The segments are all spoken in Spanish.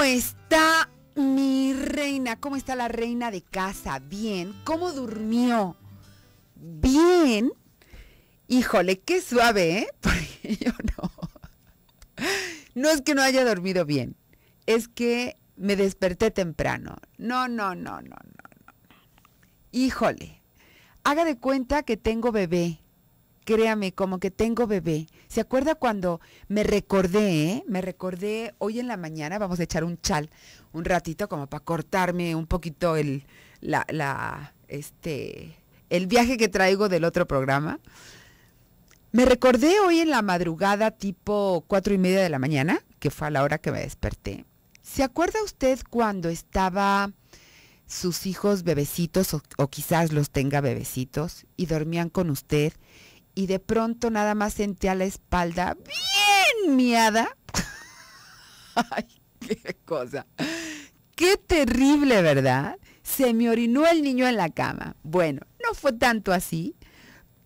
¿Cómo está mi reina? ¿Cómo está la reina de casa? Bien. ¿Cómo durmió? Bien. Híjole, qué suave, ¿eh? Porque yo no. No es que no haya dormido bien, es que me desperté temprano. No, no, no, no, no. Híjole, haga de cuenta que tengo bebé. Créame, como que tengo bebé. ¿Se acuerda cuando me recordé? Me recordé hoy en la mañana, vamos a echar un chal un ratito como para cortarme un poquito el, la, la, este, el viaje que traigo del otro programa. Me recordé hoy en la madrugada, tipo cuatro y media de la mañana, que fue a la hora que me desperté. ¿Se acuerda usted cuando estaba sus hijos bebecitos o, quizás los tenga bebecitos y dormían con usted y de pronto nada más sentía la espalda bien miada? Ay, qué cosa. Qué terrible, ¿verdad? Se me orinó el niño en la cama. Bueno, no fue tanto así,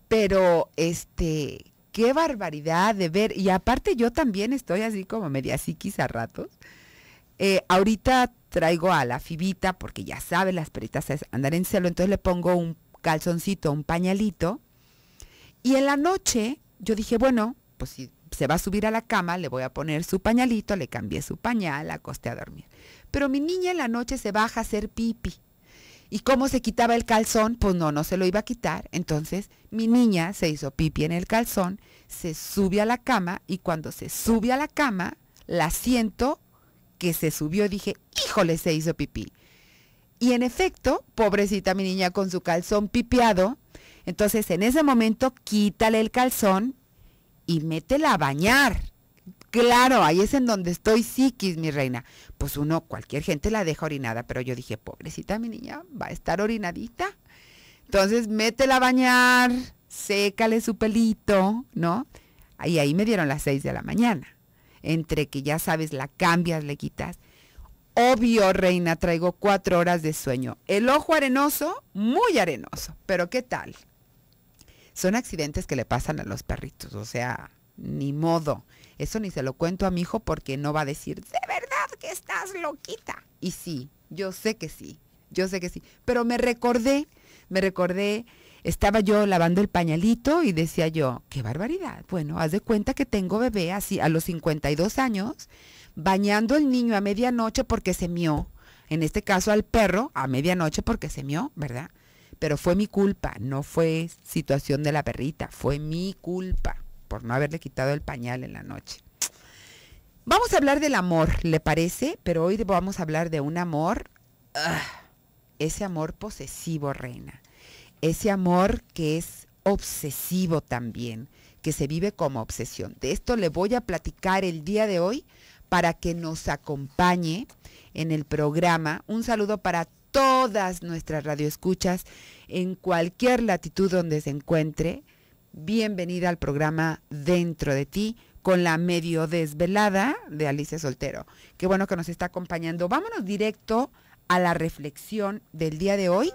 pero este, qué barbaridad de ver. Y aparte yo también estoy así como media psiquis a ratos. Eh, ahorita traigo a la fibita, porque ya sabe, las peritas es andar en celo, entonces le pongo un calzoncito, un pañalito. Y en la noche yo dije, bueno, pues si se va a subir a la cama, le voy a poner su pañalito, le cambié su pañal, la acosté a dormir. Pero mi niña en la noche se baja a hacer pipi. ¿Y cómo se quitaba el calzón? Pues no, no se lo iba a quitar. Entonces mi niña se hizo pipi en el calzón, se sube a la cama y cuando se sube a la cama, la siento que se subió, dije, híjole, se hizo pipí. Y en efecto, pobrecita mi niña con su calzón pipiado, entonces en ese momento quítale el calzón y métela a bañar. Claro, ahí es en donde estoy psiquis, mi reina. Pues uno, cualquier gente la deja orinada, pero yo dije, pobrecita mi niña, va a estar orinadita. Entonces, métela a bañar, sécale su pelito, ¿no? Y ahí me dieron las seis de la mañana. Entre que ya sabes, la cambias, le quitas. Obvio, reina, traigo cuatro horas de sueño. El ojo arenoso, muy arenoso. Pero ¿qué tal? Son accidentes que le pasan a los perritos, o sea, ni modo. Eso ni se lo cuento a mi hijo porque no va a decir, de verdad que estás loquita. Y sí, yo sé que sí, yo sé que sí. Pero me recordé, me recordé, estaba yo lavando el pañalito y decía yo, qué barbaridad. Bueno, haz de cuenta que tengo bebé así a los 52 años, bañando el niño a medianoche porque se mió. En este caso al perro a medianoche porque se mió, ¿verdad? Pero fue mi culpa, no fue situación de la perrita, fue mi culpa por no haberle quitado el pañal en la noche. Vamos a hablar del amor, ¿le parece? Pero hoy vamos a hablar de un amor, uh, ese amor posesivo, reina. Ese amor que es obsesivo también, que se vive como obsesión. De esto le voy a platicar el día de hoy para que nos acompañe en el programa. Un saludo para todas nuestras radioescuchas en cualquier latitud donde se encuentre bienvenida al programa Dentro de ti con la medio desvelada de Alicia Soltero. Qué bueno que nos está acompañando. Vámonos directo a la reflexión del día de hoy,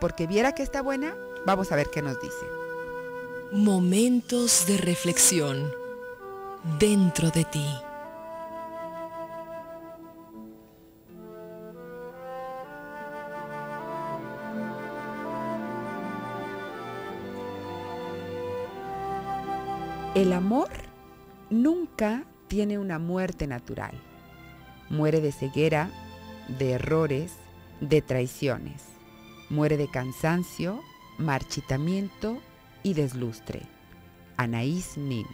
porque viera que está buena, vamos a ver qué nos dice. Momentos de reflexión dentro de ti. El amor nunca tiene una muerte natural. Muere de ceguera, de errores, de traiciones. Muere de cansancio, marchitamiento y deslustre. Anaís Nin.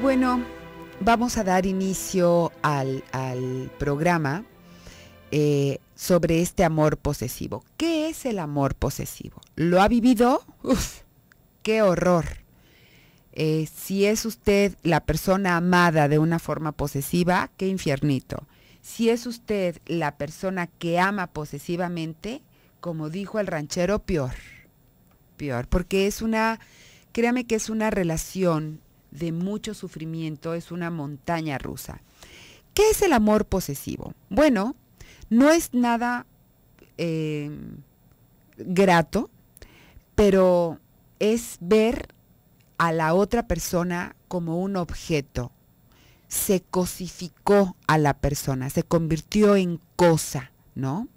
Bueno, vamos a dar inicio al, al programa eh, sobre este amor posesivo. ¿Qué es el amor posesivo? ¿Lo ha vivido? Uf, ¡Qué horror! Eh, si es usted la persona amada de una forma posesiva, qué infiernito. Si es usted la persona que ama posesivamente, como dijo el ranchero, peor. Peor, porque es una, créame que es una relación de mucho sufrimiento, es una montaña rusa. ¿Qué es el amor posesivo? Bueno, no es nada eh, grato, pero es ver a la otra persona como un objeto. Se cosificó a la persona, se convirtió en cosa, ¿no?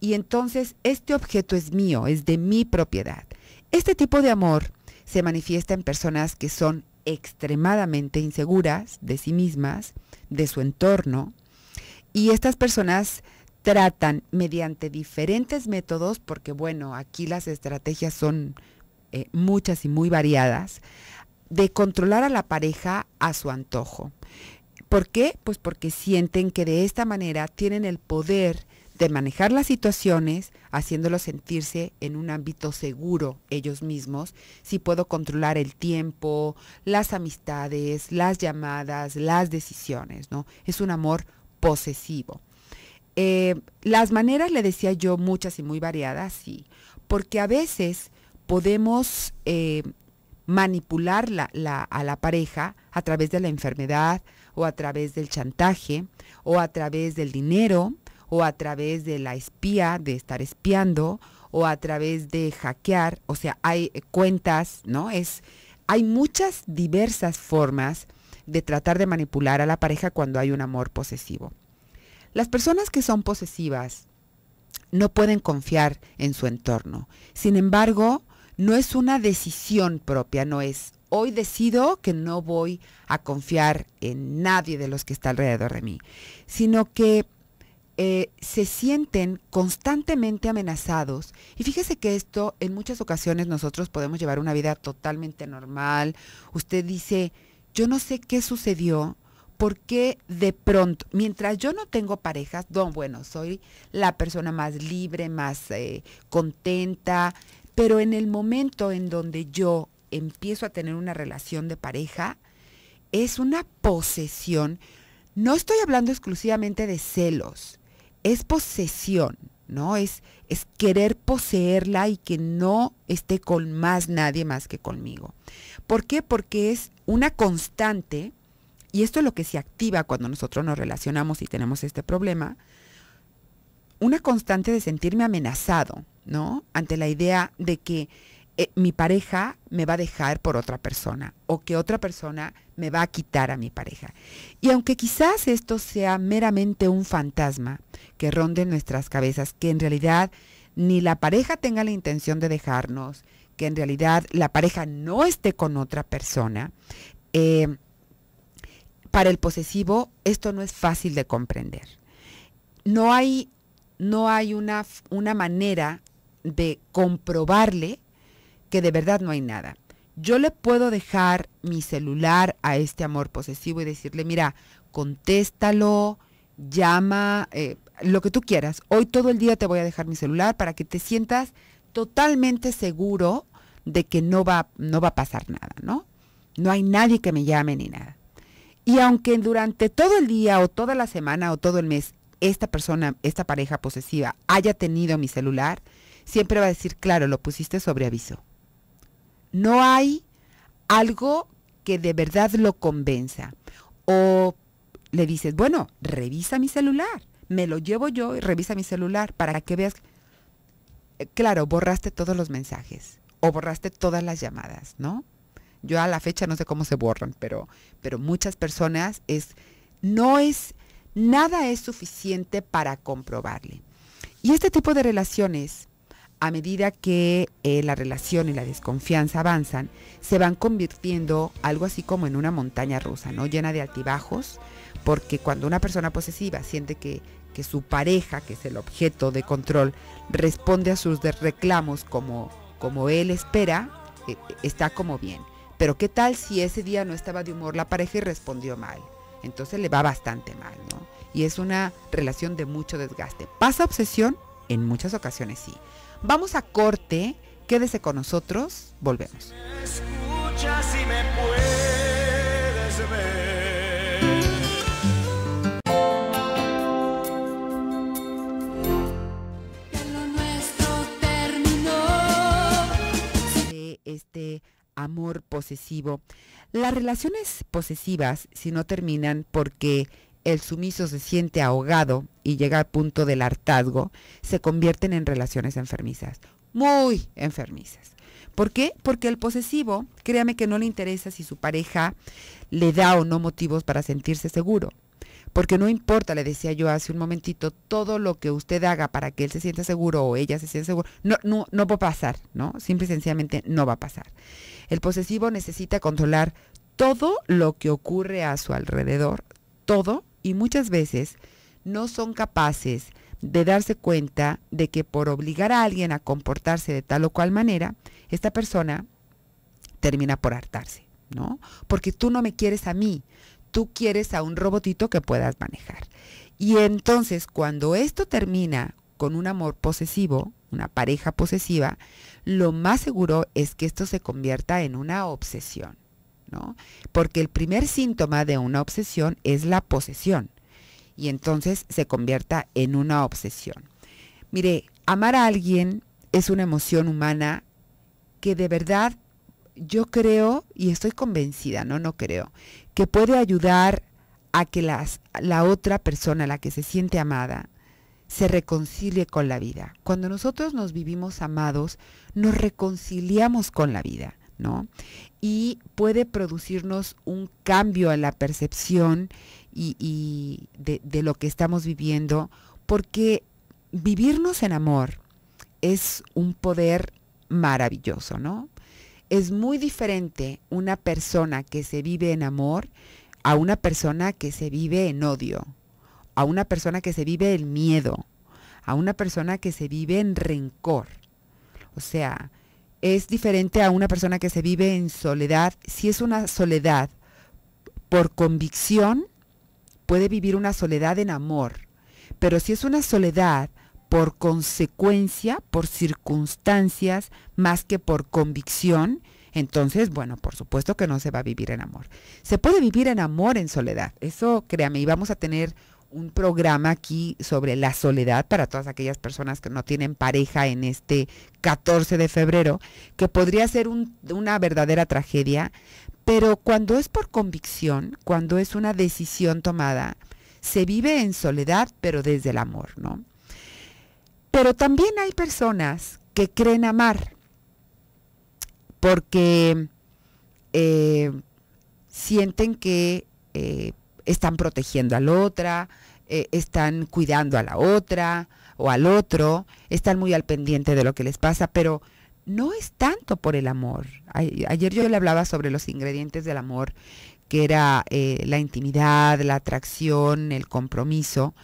Y entonces este objeto es mío, es de mi propiedad. Este tipo de amor se manifiesta en personas que son extremadamente inseguras de sí mismas, de su entorno, y estas personas tratan mediante diferentes métodos, porque bueno, aquí las estrategias son eh, muchas y muy variadas, de controlar a la pareja a su antojo. ¿Por qué? Pues porque sienten que de esta manera tienen el poder de manejar las situaciones, haciéndolos sentirse en un ámbito seguro ellos mismos, si puedo controlar el tiempo, las amistades, las llamadas, las decisiones, ¿no? Es un amor posesivo. Eh, las maneras, le decía yo, muchas y muy variadas, sí, porque a veces podemos eh, manipular a la pareja a través de la enfermedad o a través del chantaje o a través del dinero o a través de la espía, de estar espiando, o a través de hackear, o sea, hay cuentas, ¿no? Es, hay muchas diversas formas de tratar de manipular a la pareja cuando hay un amor posesivo. Las personas que son posesivas no pueden confiar en su entorno. Sin embargo, no es una decisión propia, no es hoy decido que no voy a confiar en nadie de los que está alrededor de mí, sino que eh, se sienten constantemente amenazados. Y fíjese que esto en muchas ocasiones nosotros podemos llevar una vida totalmente normal. Usted dice, yo no sé qué sucedió, porque de pronto, mientras yo no tengo parejas, no, bueno, soy la persona más libre, más eh, contenta, pero en el momento en donde yo empiezo a tener una relación de pareja, es una posesión. No estoy hablando exclusivamente de celos, es posesión, ¿no? Es, es querer poseerla y que no esté con más nadie más que conmigo. ¿Por qué? Porque es una constante, y esto es lo que se activa cuando nosotros nos relacionamos y tenemos este problema, una constante de sentirme amenazado, ¿no? Ante la idea de que eh, mi pareja me va a dejar por otra persona o que otra persona me va a quitar a mi pareja. Y aunque quizás esto sea meramente un fantasma que ronde nuestras cabezas, que en realidad ni la pareja tenga la intención de dejarnos, que en realidad la pareja no esté con otra persona, eh, para el posesivo esto no es fácil de comprender. No hay, no hay una, una manera de comprobarle que de verdad no hay nada. Yo le puedo dejar mi celular a este amor posesivo y decirle, mira, contéstalo, llama, eh, lo que tú quieras. Hoy todo el día te voy a dejar mi celular para que te sientas totalmente seguro de que no va, no va a pasar nada, ¿no? No hay nadie que me llame ni nada. Y aunque durante todo el día o toda la semana o todo el mes esta persona, esta pareja posesiva haya tenido mi celular, siempre va a decir, claro, lo pusiste sobre aviso. No hay algo que de verdad lo convenza. O le dices, bueno, revisa mi celular. Me lo llevo yo y revisa mi celular para que veas. Claro, borraste todos los mensajes o borraste todas las llamadas, ¿no? Yo a la fecha no sé cómo se borran, pero, pero muchas personas es, no es, nada es suficiente para comprobarle. Y este tipo de relaciones a medida que eh, la relación y la desconfianza avanzan, se van convirtiendo algo así como en una montaña rusa, ¿no? Llena de altibajos, porque cuando una persona posesiva siente que, que su pareja, que es el objeto de control, responde a sus reclamos como, como él espera, eh, está como bien. Pero ¿qué tal si ese día no estaba de humor la pareja y respondió mal? Entonces le va bastante mal, ¿no? Y es una relación de mucho desgaste. ¿Pasa obsesión? En muchas ocasiones sí. Vamos a corte, quédese con nosotros, volvemos. escuchas y me puedes ver. Lo nuestro terminó. de este amor posesivo. Las relaciones posesivas, si no terminan porque el sumiso se siente ahogado y llega al punto del hartazgo, se convierten en relaciones enfermizas, muy enfermizas. ¿Por qué? Porque el posesivo, créame que no le interesa si su pareja le da o no motivos para sentirse seguro. Porque no importa, le decía yo hace un momentito, todo lo que usted haga para que él se sienta seguro o ella se sienta seguro, no, no, no va a pasar, ¿no? Simple y sencillamente no va a pasar. El posesivo necesita controlar todo lo que ocurre a su alrededor, todo, y muchas veces no son capaces de darse cuenta de que por obligar a alguien a comportarse de tal o cual manera, esta persona termina por hartarse, ¿no? Porque tú no me quieres a mí, tú quieres a un robotito que puedas manejar. Y entonces cuando esto termina con un amor posesivo, una pareja posesiva, lo más seguro es que esto se convierta en una obsesión, Porque el primer síntoma de una obsesión es la posesión y entonces se convierta en una obsesión. Mire, amar a alguien es una emoción humana que de verdad yo creo y estoy convencida, no, no creo, que puede ayudar a que las, la otra persona, la que se siente amada, se reconcilie con la vida. Cuando nosotros nos vivimos amados, nos reconciliamos con la vida, Y puede producirnos un cambio en la percepción y de, de lo que estamos viviendo, porque vivirnos en amor es un poder maravilloso, ¿no? Es muy diferente una persona que se vive en amor a una persona que se vive en odio, a una persona que se vive en miedo, a una persona que se vive en rencor. O sea, es diferente a una persona que se vive en soledad. Si es una soledad por convicción, puede vivir una soledad en amor. Pero si es una soledad por consecuencia, por circunstancias, más que por convicción, entonces, bueno, por supuesto que no se va a vivir en amor. Se puede vivir en amor en soledad. Eso, créame, y vamos a tener un programa aquí sobre la soledad para todas aquellas personas que no tienen pareja en este 14 de febrero, que podría ser un, una verdadera tragedia, pero cuando es por convicción, cuando es una decisión tomada, se vive en soledad, pero desde el amor, ¿no? Pero también hay personas que creen amar porque eh, sienten que eh, están protegiendo a la otra, eh, están cuidando a la otra o al otro, están muy al pendiente de lo que les pasa, pero no es tanto por el amor. Ayer yo le hablaba sobre los ingredientes del amor, que era eh, la intimidad, la atracción, el compromiso,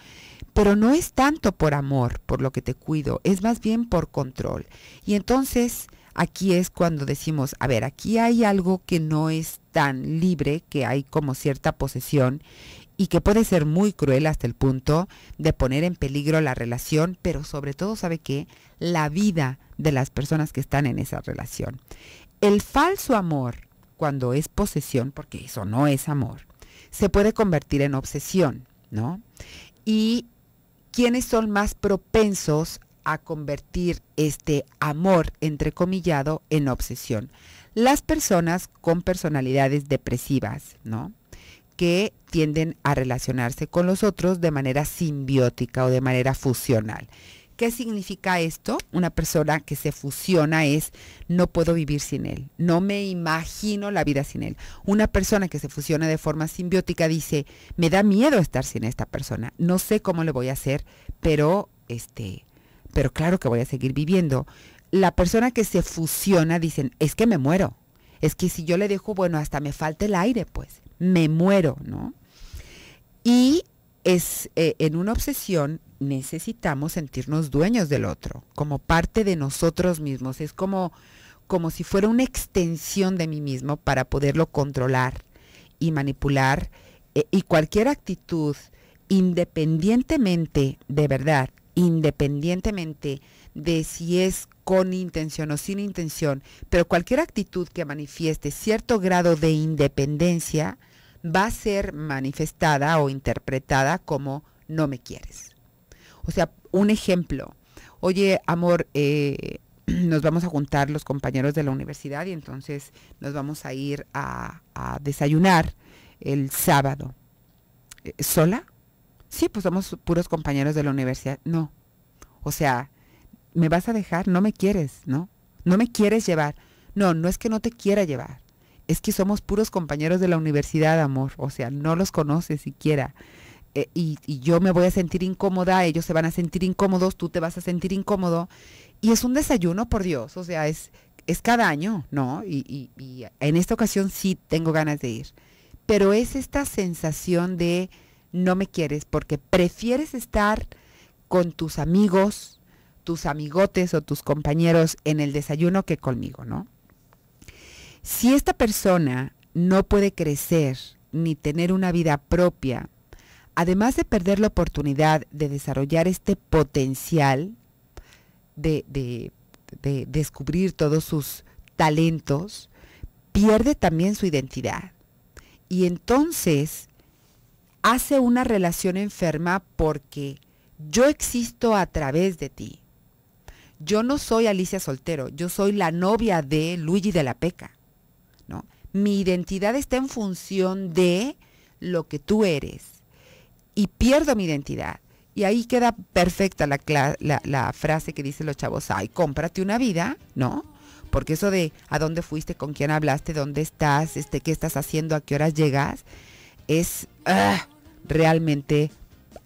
pero no es tanto por amor, por lo que te cuido, es más bien por control. Y entonces aquí es cuando decimos, a ver, aquí hay algo que no es tan libre, que hay como cierta posesión y que puede ser muy cruel hasta el punto de poner en peligro la relación, pero sobre todo, ¿sabe qué? La vida de las personas que están en esa relación. El falso amor, cuando es posesión, porque eso no es amor, se puede convertir en obsesión, ¿no? Y quiénes son más propensos a convertir este amor entrecomillado en obsesión. Las personas con personalidades depresivas, ¿no? Que tienden a relacionarse con los otros de manera simbiótica o de manera fusional. ¿Qué significa esto? Una persona que se fusiona es no puedo vivir sin él, no me imagino la vida sin él. Una persona que se fusiona de forma simbiótica dice, me da miedo estar sin esta persona, no sé cómo le voy a hacer, pero este, pero claro que voy a seguir viviendo. La persona que se fusiona dicen, es que me muero. Es que si yo le dejo, bueno, hasta me falta el aire, pues, me muero, ¿no? Y es eh, en una obsesión necesitamos sentirnos dueños del otro, como parte de nosotros mismos. Es como, como si fuera una extensión de mí mismo para poderlo controlar y manipular. eh, y cualquier actitud, independientemente, de verdad, independientemente de si es con intención o sin intención, pero cualquier actitud que manifieste cierto grado de independencia va a ser manifestada o interpretada como no me quieres. O sea, un ejemplo. Oye, amor, eh, nos vamos a juntar los compañeros de la universidad y entonces nos vamos a ir a, a desayunar el sábado. Eh, ¿Sola? Sí, pues somos puros compañeros de la universidad. No. O sea, ¿me vas a dejar? No me quieres, ¿no? No me quieres llevar. No, no es que no te quiera llevar. Es que somos puros compañeros de la universidad, amor. O sea, no los conoces siquiera. Eh, y, y yo me voy a sentir incómoda, ellos se van a sentir incómodos, tú te vas a sentir incómodo. Y es un desayuno, por Dios. O sea, es, es cada año, ¿no? Y, y- y en esta ocasión sí tengo ganas de ir. Pero es esta sensación de no me quieres porque prefieres estar con tus amigos, tus amigotes o tus compañeros en el desayuno que conmigo, ¿no? Si esta persona no puede crecer ni tener una vida propia, además de perder la oportunidad de desarrollar este potencial de, de- de descubrir todos sus talentos, pierde también su identidad. Y entonces hace una relación enferma porque yo existo a través de ti. Yo no soy Alicia Soltero, yo soy la novia de Luigi de la Peca. ¿no? Mi identidad está en función de lo que tú eres. Y pierdo mi identidad. Y ahí queda perfecta la, frase que dicen los chavos, ay, cómprate una vida, ¿no? Porque eso de a dónde fuiste, con quién hablaste, dónde estás, este, qué estás haciendo, a qué horas llegas, es ah, realmente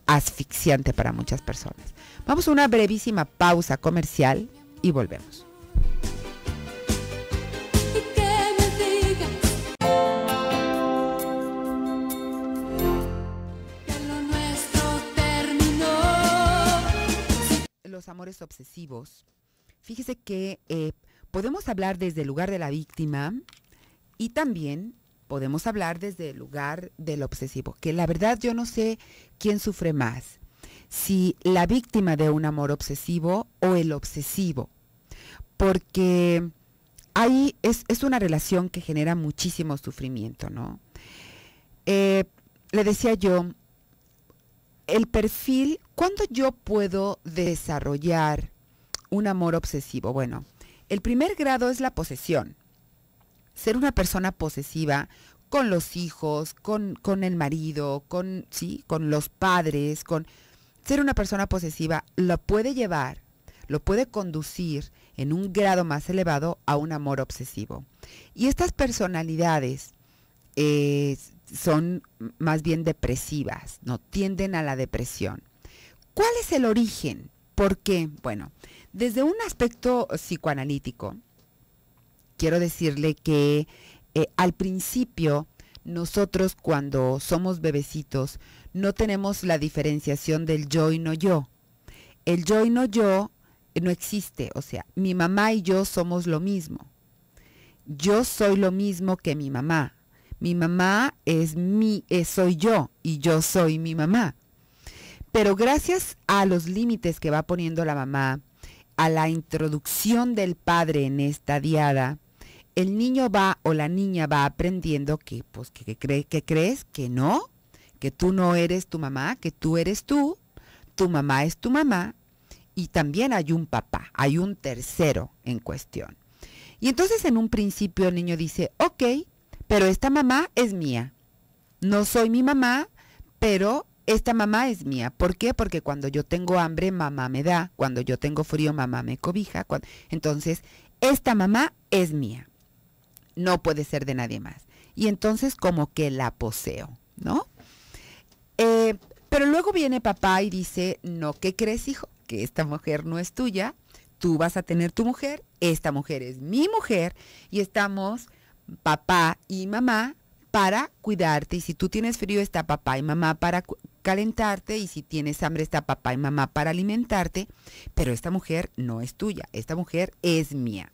asfixiante para muchas personas. Vamos a una brevísima pausa comercial y volvemos. Los amores obsesivos. Fíjese que eh, podemos hablar desde el lugar de la víctima y también podemos hablar desde el lugar del obsesivo. Que la verdad yo no sé quién sufre más. Si la víctima de un amor obsesivo o el obsesivo. Porque ahí es, es una relación que genera muchísimo sufrimiento, ¿no? Eh, le decía yo, el perfil, ¿cuándo yo puedo desarrollar un amor obsesivo? Bueno, el primer grado es la posesión. Ser una persona posesiva con los hijos, con, con el marido, con, ¿sí? con los padres, con ser una persona posesiva lo puede llevar, lo puede conducir en un grado más elevado a un amor obsesivo. Y estas personalidades eh, son más bien depresivas, no tienden a la depresión. ¿Cuál es el origen? ¿Por qué? Bueno, desde un aspecto psicoanalítico, quiero decirle que eh, al principio nosotros cuando somos bebecitos no tenemos la diferenciación del yo y no yo. El yo y no yo eh, no existe, o sea, mi mamá y yo somos lo mismo. Yo soy lo mismo que mi mamá. Mi mamá es mi, eh, soy yo y yo soy mi mamá. Pero gracias a los límites que va poniendo la mamá, a la introducción del padre en esta diada, el niño va o la niña va aprendiendo que, pues, que, que que crees que no, que tú no eres tu mamá, que tú eres tú, tu mamá es tu mamá, y también hay un papá, hay un tercero en cuestión. Y entonces en un principio el niño dice, ok, pero esta mamá es mía. No soy mi mamá, pero esta mamá es mía. ¿Por qué? Porque cuando yo tengo hambre, mamá me da. Cuando yo tengo frío, mamá me cobija. Entonces, esta mamá es mía. No puede ser de nadie más. Y entonces como que la poseo, ¿no? Eh, pero luego viene papá y dice, no, ¿qué crees, hijo? Que esta mujer no es tuya. Tú vas a tener tu mujer. Esta mujer es mi mujer. Y estamos papá y mamá para cuidarte. Y si tú tienes frío, está papá y mamá para calentarte. Y si tienes hambre, está papá y mamá para alimentarte. Pero esta mujer no es tuya. Esta mujer es mía.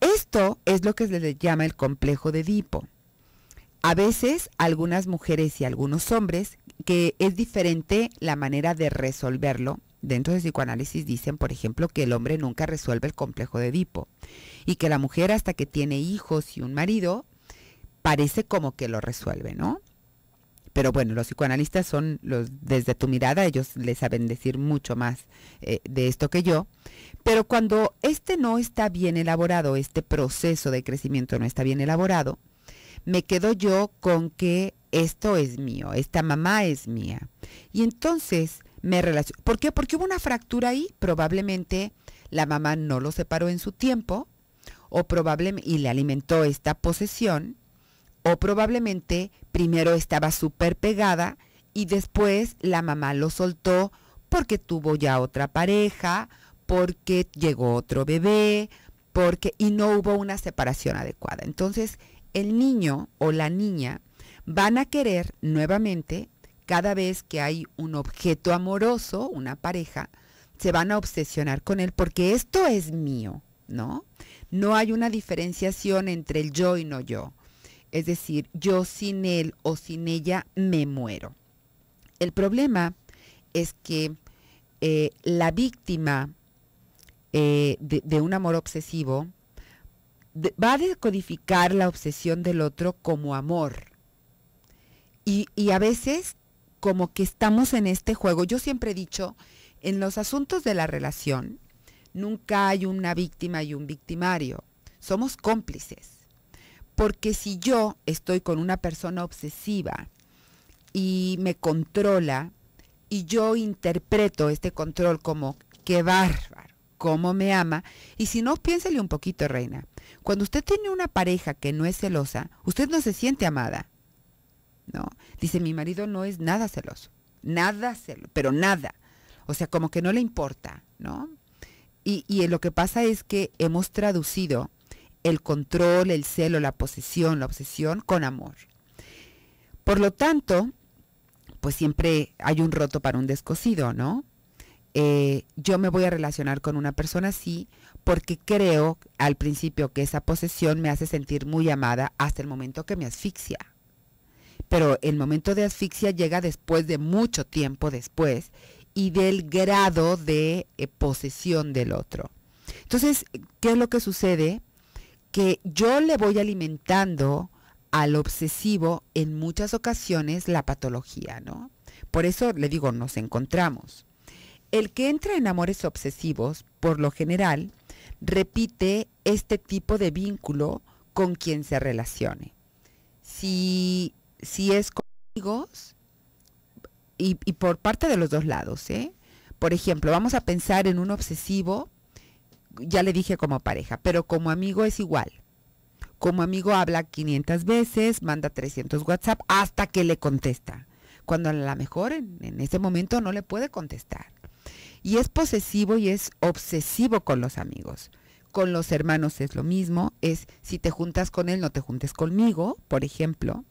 Esto es lo que se le llama el complejo de Edipo. A veces algunas mujeres y algunos hombres, que es diferente la manera de resolverlo, dentro de psicoanálisis dicen, por ejemplo, que el hombre nunca resuelve el complejo de Edipo y que la mujer hasta que tiene hijos y un marido parece como que lo resuelve, ¿no? Pero bueno, los psicoanalistas son los, desde tu mirada, ellos les saben decir mucho más eh, de esto que yo. Pero cuando este no está bien elaborado, este proceso de crecimiento no está bien elaborado, me quedo yo con que esto es mío, esta mamá es mía. Y entonces me relaciono. ¿Por qué? Porque hubo una fractura ahí. Probablemente la mamá no lo separó en su tiempo, o probablemente, y le alimentó esta posesión, o probablemente primero estaba súper pegada y después la mamá lo soltó porque tuvo ya otra pareja, porque llegó otro bebé, porque y no hubo una separación adecuada. Entonces, el niño o la niña van a querer nuevamente cada vez que hay un objeto amoroso, una pareja, se van a obsesionar con él porque esto es mío, ¿no? No hay una diferenciación entre el yo y no yo. Es decir, yo sin él o sin ella me muero. El problema es que eh, la víctima eh, de, un amor obsesivo va a decodificar la obsesión del otro como amor. Y, y, a veces como que estamos en este juego. Yo siempre he dicho, en los asuntos de la relación, nunca hay una víctima y un victimario. Somos cómplices. Porque si yo estoy con una persona obsesiva y me controla y yo interpreto este control como qué bárbaro, cómo me ama, y si no, piénsele un poquito, reina. Cuando usted tiene una pareja que no es celosa, usted no se siente amada. ¿No? Dice, mi marido no es nada celoso, nada celoso, pero nada. O sea, como que no le importa, ¿no? Y, y lo que pasa es que hemos traducido el control, el celo, la posesión, la obsesión con amor. Por lo tanto, pues siempre hay un roto para un descosido, ¿no? Eh, yo me voy a relacionar con una persona así porque creo al principio que esa posesión me hace sentir muy amada hasta el momento que me asfixia. Pero el momento de asfixia llega después de mucho tiempo después y del grado de eh, posesión del otro. Entonces, ¿qué es lo que sucede? que yo le voy alimentando al obsesivo en muchas ocasiones la patología, ¿no? Por eso le digo, nos encontramos. El que entra en amores obsesivos, por lo general, repite este tipo de vínculo con quien se relacione. Si, si es con amigos, y, por parte de los dos lados, ¿eh? Por ejemplo, vamos a pensar en un obsesivo ya le dije como pareja, pero como amigo es igual. Como amigo habla 500 veces, manda 300 WhatsApp hasta que le contesta. Cuando a lo mejor en ese momento no le puede contestar. Y es posesivo y es obsesivo con los amigos. Con los hermanos es lo mismo, es si te juntas con él, no te juntes conmigo, por ejemplo.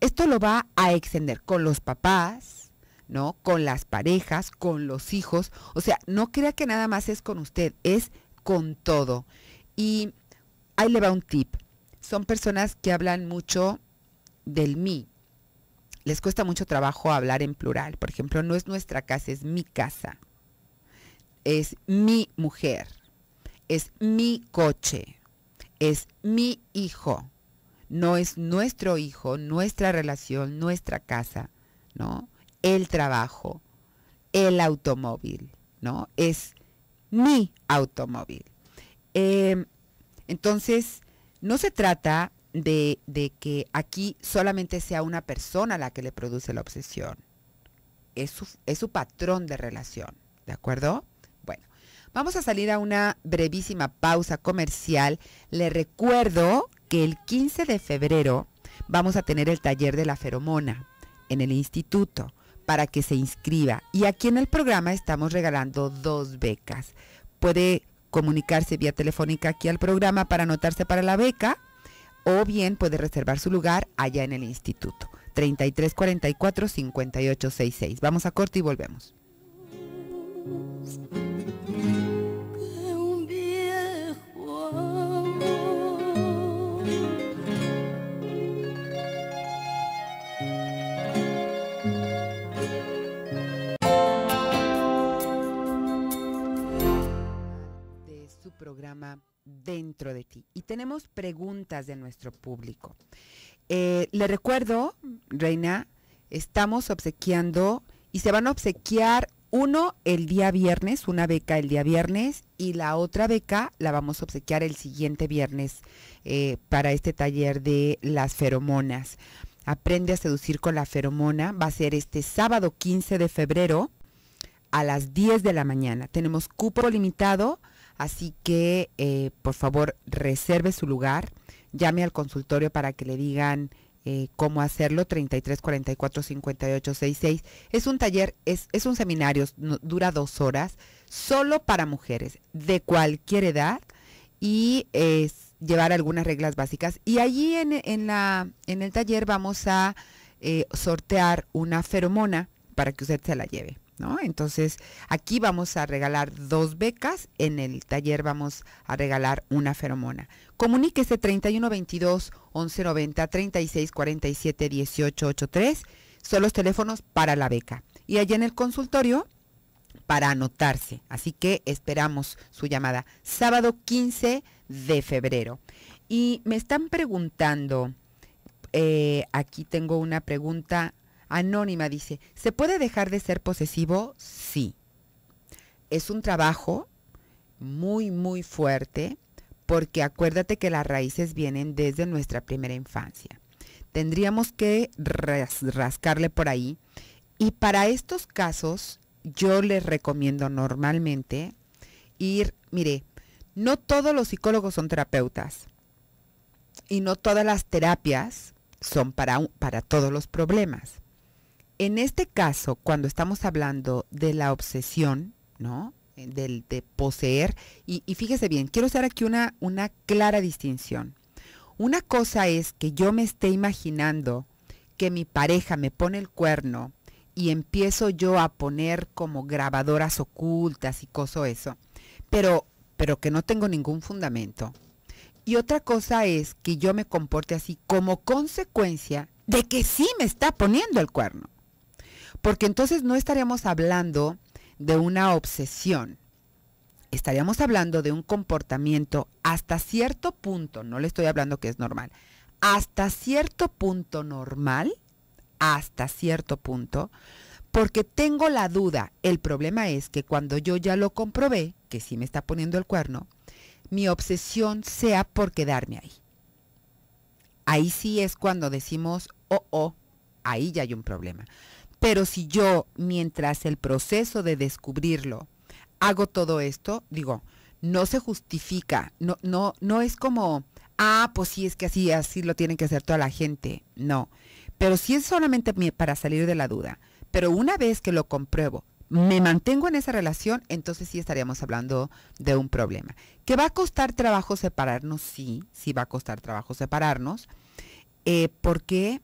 Esto lo va a extender con los papás, ¿no? Con las parejas, con los hijos. O sea, no crea que nada más es con usted, es con todo. Y ahí le va un tip. Son personas que hablan mucho del mí. Les cuesta mucho trabajo hablar en plural. Por ejemplo, no es nuestra casa, es mi casa. Es mi mujer. Es mi coche. Es mi hijo. No es nuestro hijo, nuestra relación, nuestra casa, ¿no? El trabajo, el automóvil, ¿no? Es mi automóvil. Eh, entonces, no se trata de, de, que aquí solamente sea una persona la que le produce la obsesión. Es su, es su patrón de relación, ¿de acuerdo? Vamos a salir a una brevísima pausa comercial. Le recuerdo que el 15 de febrero vamos a tener el taller de la feromona en el instituto para que se inscriba. Y aquí en el programa estamos regalando dos becas. Puede comunicarse vía telefónica aquí al programa para anotarse para la beca o bien puede reservar su lugar allá en el instituto. 3344 5866. Vamos a corte y volvemos. Dentro de ti. Y tenemos preguntas de nuestro público. Eh, le recuerdo, Reina, estamos obsequiando y se van a obsequiar uno el día viernes, una beca el día viernes y la otra beca la vamos a obsequiar el siguiente viernes eh, para este taller de las feromonas. Aprende a seducir con la feromona. Va a ser este sábado 15 de febrero a las 10 de la mañana. Tenemos cupo limitado, así que eh, por favor reserve su lugar. Llame al consultorio para que le digan eh, cómo hacerlo, 33 44 58 66. Es un taller, es, es un seminario, dura dos horas, solo para mujeres de cualquier edad y es llevar algunas reglas básicas. Y allí en, en la, en el taller vamos a eh, sortear una feromona para que usted se la lleve. Entonces, aquí vamos a regalar dos becas, en el taller vamos a regalar una feromona. Comuníquese 3122 1190 3647 1883. Son los teléfonos para la beca. Y allá en el consultorio para anotarse. Así que esperamos su llamada. Sábado 15 de febrero. Y me están preguntando, eh, aquí tengo una pregunta anónima, dice, ¿se puede dejar de ser posesivo? Sí. Es un trabajo muy, muy fuerte porque acuérdate que las raíces vienen desde nuestra primera infancia. Tendríamos que ras- rascarle por ahí y para estos casos yo les recomiendo normalmente ir, mire, no todos los psicólogos son terapeutas y no todas las terapias son para, para todos los problemas. En este caso, cuando estamos hablando de la obsesión, ¿no? Eh, Del, de poseer, y, fíjese bien, quiero hacer aquí una, una clara distinción. Una cosa es que yo me esté imaginando que mi pareja me pone el cuerno y empiezo yo a poner como grabadoras ocultas y cosas eso, pero, pero que no tengo ningún fundamento. Y otra cosa es que yo me comporte así como consecuencia de que sí me está poniendo el cuerno. Porque entonces no estaríamos hablando de una obsesión. Estaríamos hablando de un comportamiento hasta cierto punto, no le estoy hablando que es normal, hasta cierto punto normal, hasta cierto punto, porque tengo la duda. El problema es que cuando yo ya lo comprobé, que sí me está poniendo el cuerno, mi obsesión sea por quedarme ahí. Ahí sí es cuando decimos, oh, oh, ahí ya hay un problema. Pero si yo, mientras el proceso de descubrirlo, hago todo esto, digo, no se justifica, no, no, no es como, ah, pues sí, es que así, así lo tiene que hacer toda la gente. No. Pero si es solamente para salir de la duda. Pero una vez que lo compruebo, me mantengo en esa relación, entonces sí estaríamos hablando de un problema. ¿Que va a costar trabajo separarnos? Sí, sí va a costar trabajo separarnos. Eh, ¿Por qué?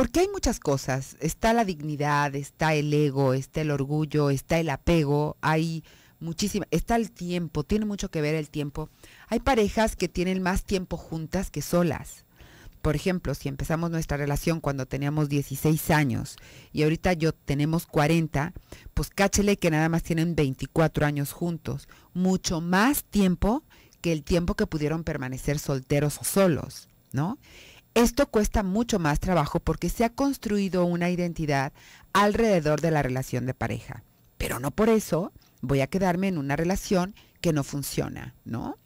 Porque hay muchas cosas. Está la dignidad, está el ego, está el orgullo, está el apego, hay muchísima, está el tiempo, tiene mucho que ver el tiempo. Hay parejas que tienen más tiempo juntas que solas. Por ejemplo, si empezamos nuestra relación cuando teníamos 16 años y ahorita yo tenemos 40, pues cáchele que nada más tienen 24 años juntos. Mucho más tiempo que el tiempo que pudieron permanecer solteros o solos, ¿no? Esto cuesta mucho más trabajo porque se ha construido una identidad alrededor de la relación de pareja. Pero no por eso voy a quedarme en una relación que no funciona, ¿no?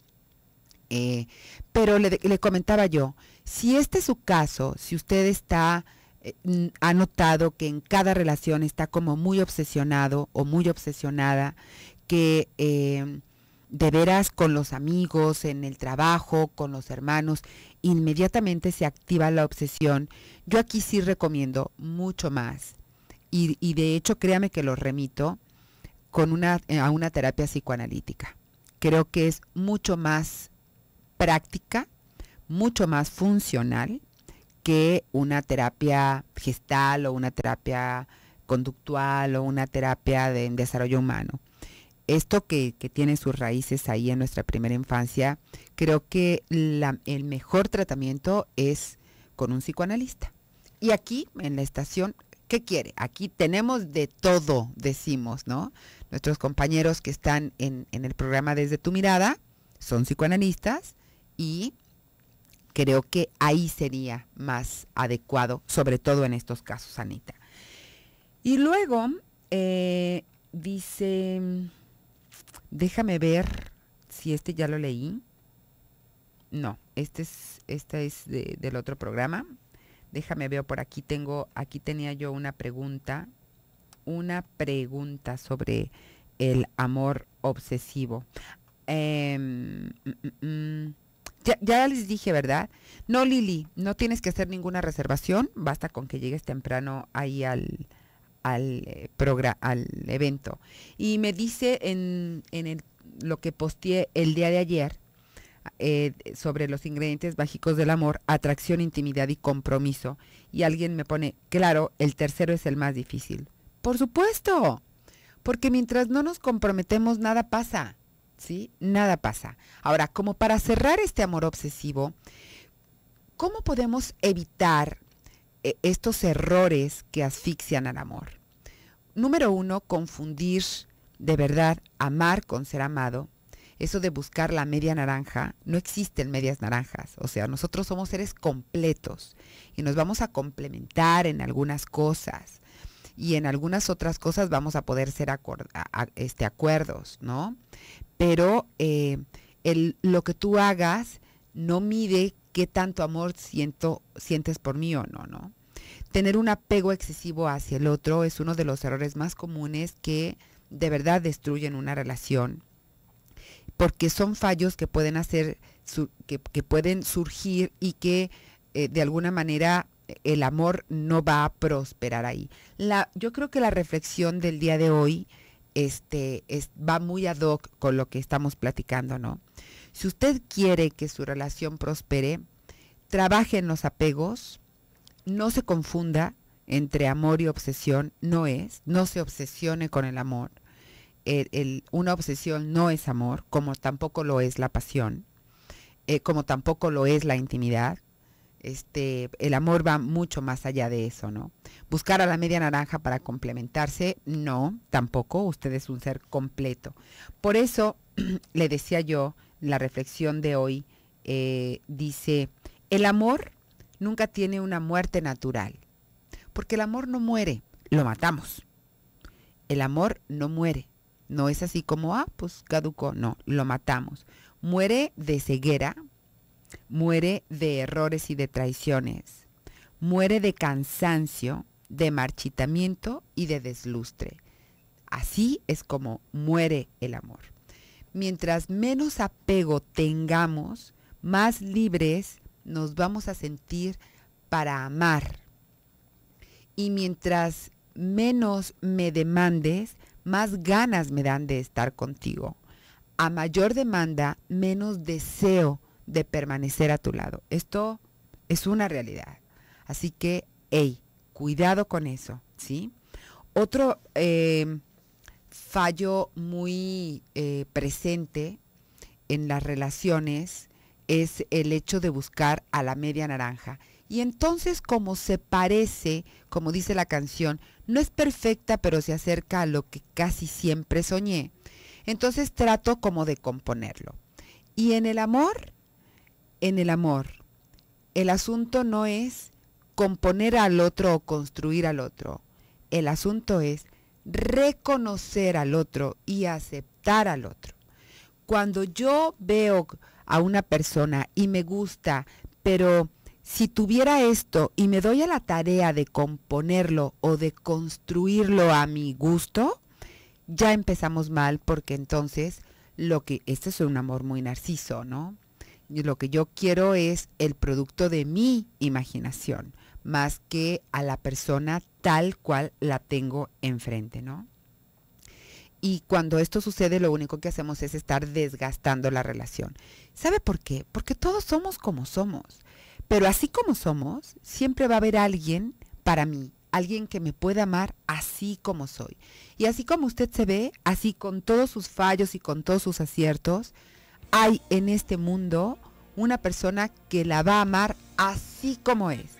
Eh, pero le, comentaba yo, si este es su caso, si usted está, eh, ha notado que en cada relación está como muy obsesionado o muy obsesionada, que eh, de veras con los amigos, en el trabajo, con los hermanos, inmediatamente se activa la obsesión, yo aquí sí recomiendo mucho más. Y, y de hecho, créame que lo remito con una, eh, a una terapia psicoanalítica. Creo que es mucho más práctica, mucho más funcional que una terapia gestal o una terapia conductual o una terapia de desarrollo humano. Esto que, tiene sus raíces ahí en nuestra primera infancia, creo que el mejor tratamiento es con un psicoanalista. Y aquí, en la estación, ¿Qué quiere? Aquí tenemos de todo, decimos, ¿no? Nuestros compañeros que están en, en el programa Desde tu mirada son psicoanalistas y creo que ahí sería más adecuado, sobre todo en estos casos, Anita. Y luego eh, dice, déjame ver si este ya lo leí. No, este es, esta es de- del otro programa. Déjame ver por aquí tengo, aquí tenía yo una pregunta, una pregunta sobre el amor obsesivo. Mm. Ya, ya les dije, ¿verdad? No, Lili, no tienes que hacer ninguna reservación, basta con que llegues temprano ahí al, al, eh, progra- al evento. Y me dice en, en el- lo que posteé el día de ayer eh, sobre los ingredientes mágicos del amor, atracción, intimidad y compromiso. Y alguien me pone, claro, el tercero es el más difícil. Por supuesto, porque mientras no nos comprometemos, nada pasa. ¿Sí? Nada pasa. Ahora, como para cerrar este amor obsesivo, ¿cómo podemos evitar estos errores que asfixian al amor? Número uno, confundir de verdad amar con ser amado. Eso de buscar la media naranja, no existen medias naranjas. O sea, nosotros somos seres completos y nos vamos a complementar en algunas cosas y en algunas otras cosas vamos a poder ser a- este, acuerdos, ¿no? Pero eh, lo que tú hagas no mide qué tanto amor siento, sientes por mí o no, ¿no? Tener un apego excesivo hacia el otro es uno de los errores más comunes que de verdad destruyen una relación porque son fallos que pueden hacer que, pueden surgir y que eh, de alguna manera el amor no va a prosperar ahí. La, yo creo que la reflexión del día de hoy este, es, va muy ad hoc con lo que estamos platicando, ¿no? Si usted quiere que su relación prospere, trabaje en los apegos, no se confunda entre amor y obsesión, no es, no se obsesione con el amor. Una obsesión no es amor, como tampoco lo es la pasión, eh, como tampoco lo es la intimidad. Este, el amor va mucho más allá de eso, ¿no? Buscar a la media naranja para complementarse, no, tampoco. Usted es un ser completo. Por eso le decía yo, la reflexión de hoy eh, dice, el amor nunca tiene una muerte natural, porque el amor no muere, lo matamos. El amor no muere, no es así como, ah, pues caducó, no, lo matamos. Muere de ceguera, muere de errores y de traiciones, muere de cansancio, de marchitamiento y de deslustre. Así es como muere el amor. Mientras menos apego tengamos, más libres nos vamos a sentir para amar. Y mientras menos me demandes, más ganas me dan de estar contigo. A mayor demanda, menos deseo de permanecer a tu lado. Esto es una realidad. Así que, hey, cuidado con eso, ¿sí? Otro eh, fallo muy eh, presente en las relaciones es el hecho de buscar a la media naranja. Y entonces como se parece, como dice la canción, no es perfecta, pero se acerca a lo que casi siempre soñé. Entonces trato como de componerlo. Y en el amor, en el amor, el asunto no es componer al otro o construir al otro. El asunto es reconocer al otro y aceptar al otro. Cuando yo veo a una persona y me gusta, pero si tuviera esto y me doy a la tarea de componerlo o de construirlo a mi gusto, ya empezamos mal porque entonces lo que este es un amor muy narciso, ¿no? Lo que yo quiero es el producto de mi imaginación, más que a la persona tal cual la tengo enfrente, ¿no? Y cuando esto sucede, lo único que hacemos es estar desgastando la relación. ¿Sabe por qué? Porque todos somos como somos. Pero así como somos, siempre va a haber alguien para mí, alguien que me pueda amar así como soy. Y así como usted se ve, así con todos sus fallos y con todos sus aciertos, hay en este mundo una persona que la va a amar así como es,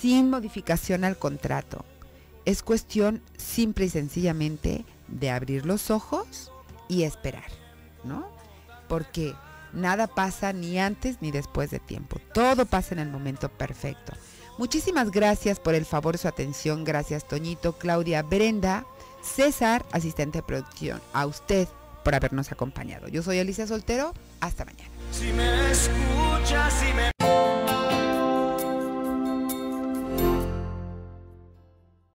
sin modificación al contrato. es cuestión simple y sencillamente de abrir los ojos y esperar, ¿no? Porque nada pasa ni antes ni después de tiempo. Todo pasa en el momento perfecto. Muchísimas gracias por el favor, su atención. Gracias, Toñito, Claudia, Brenda, César, asistente de producción. A usted por habernos acompañado. Yo soy Alicia Soltero. Hasta mañana.